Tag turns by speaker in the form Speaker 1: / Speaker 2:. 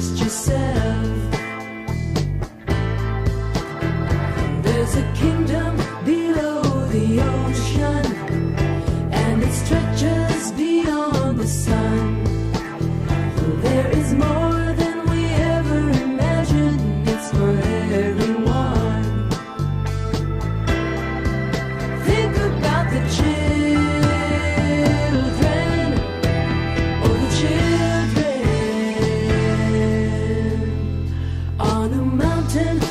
Speaker 1: noticed yourself. There's a kingdom below the ocean, and it stretches beyond the sun. on a mountain.